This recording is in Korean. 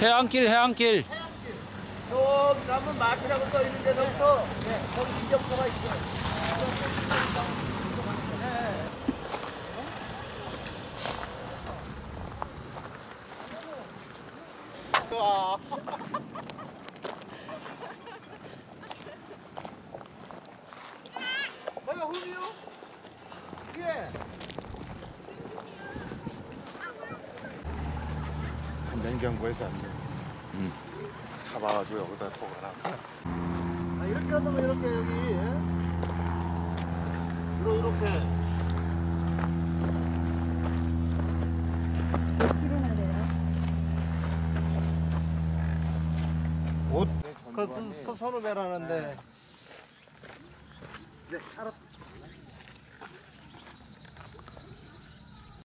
해안길 해안길 저기 가면 마트라고 써 있는 데서부터 거기 이정표가 있어. 내가 홈이요? 예. 냉장고에서 안 돼. 음. 잡아가지고 여기다 보관하. 아, 이렇게 하다가 이렇게 여기. 이렇게 이렇게. 옷, 그, 그, 그 손으로 매라는데. 네, 알았다.